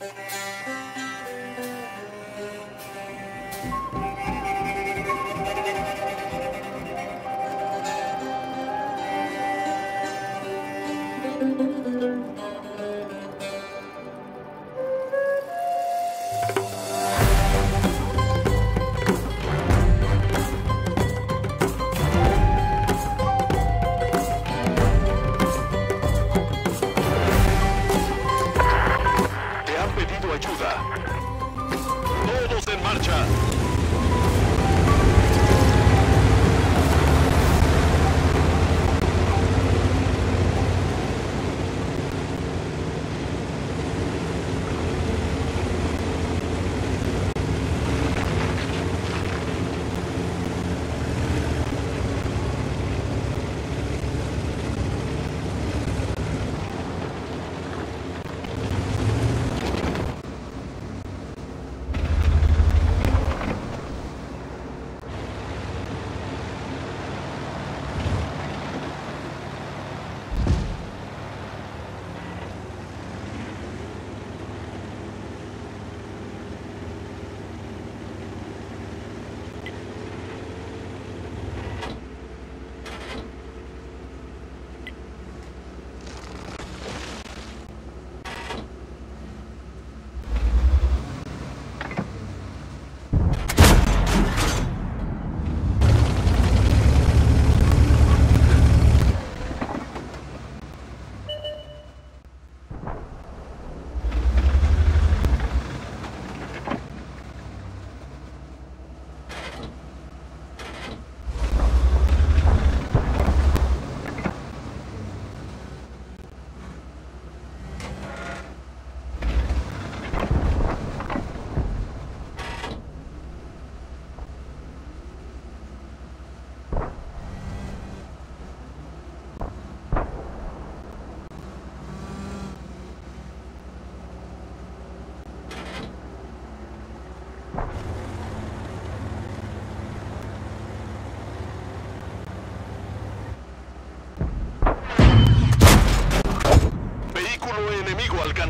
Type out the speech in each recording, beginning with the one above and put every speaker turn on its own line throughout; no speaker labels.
Música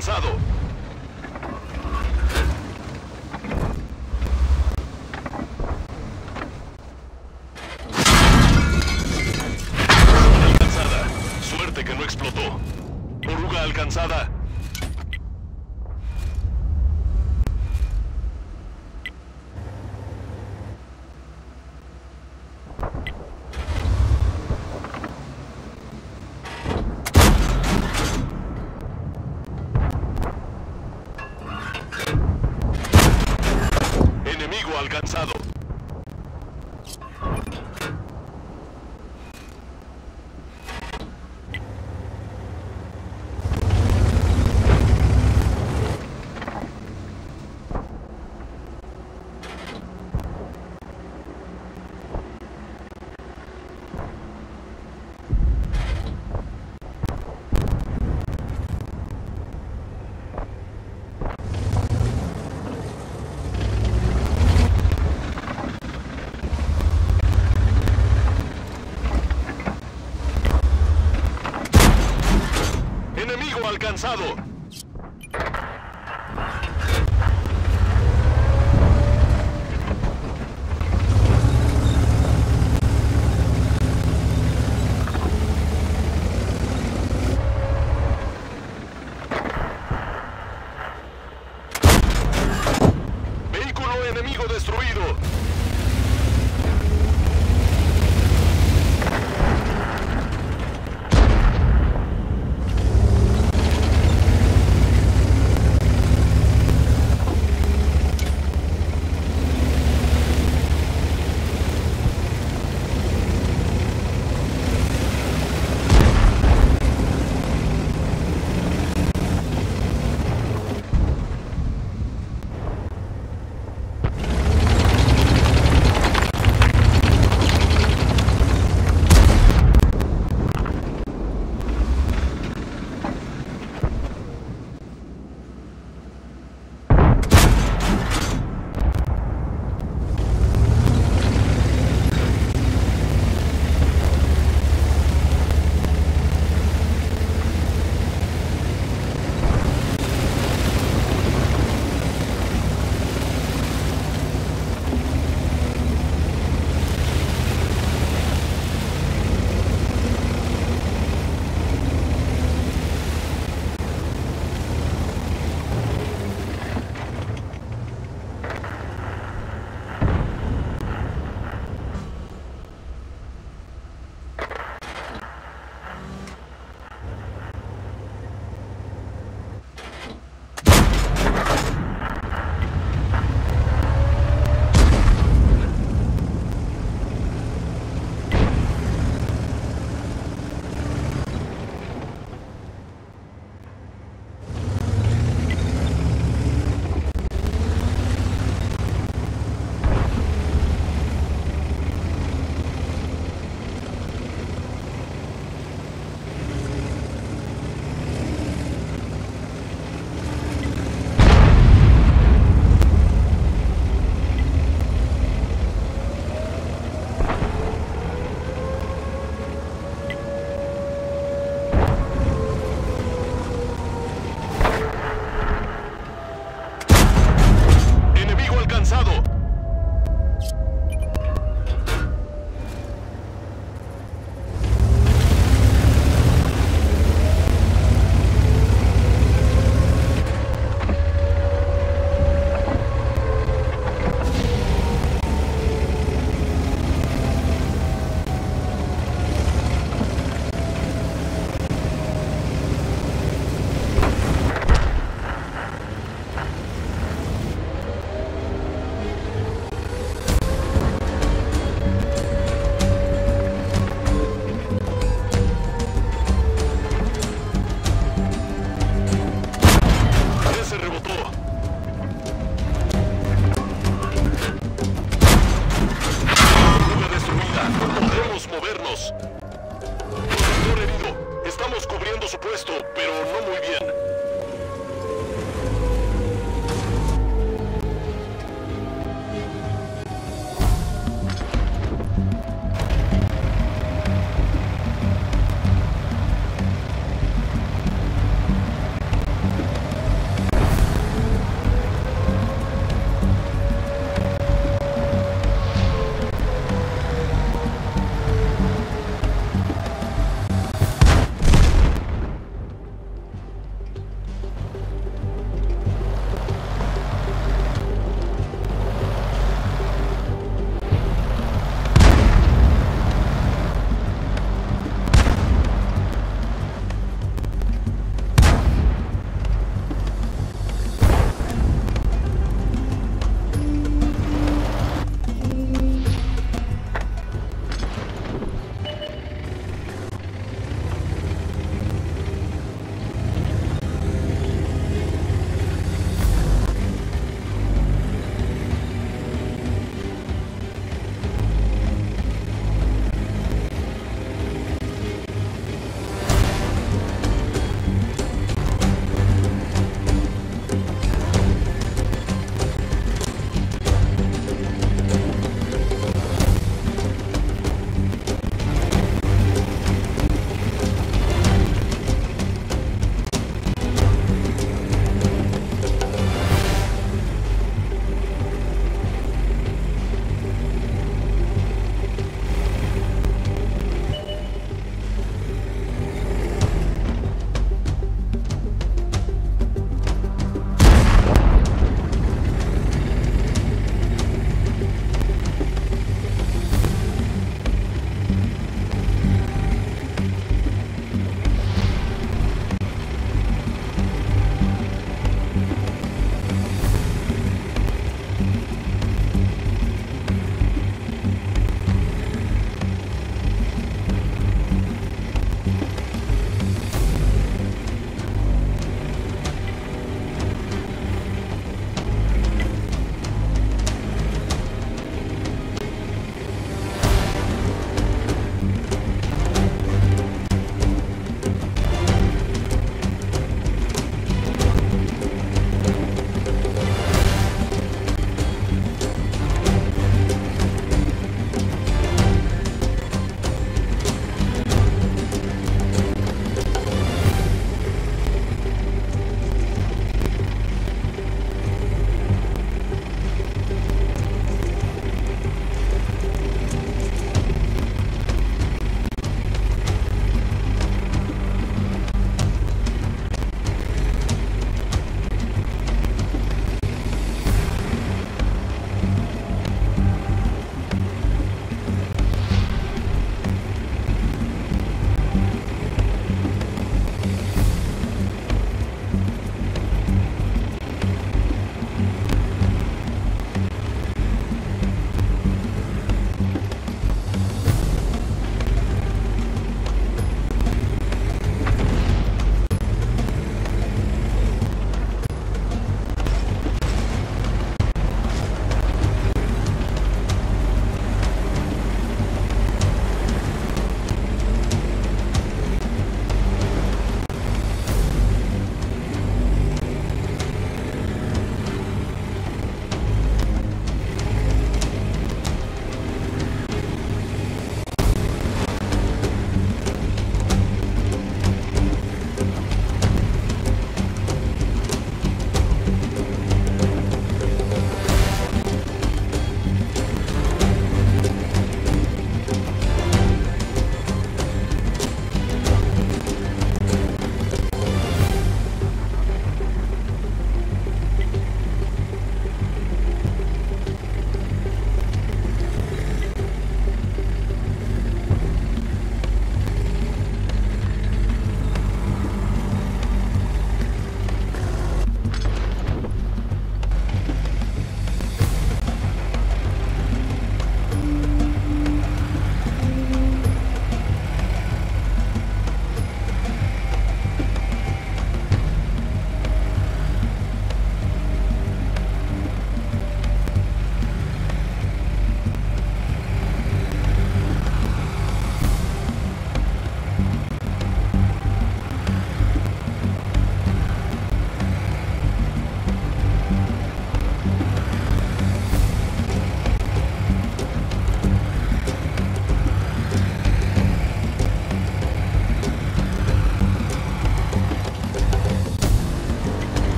alcanzado. Enemigo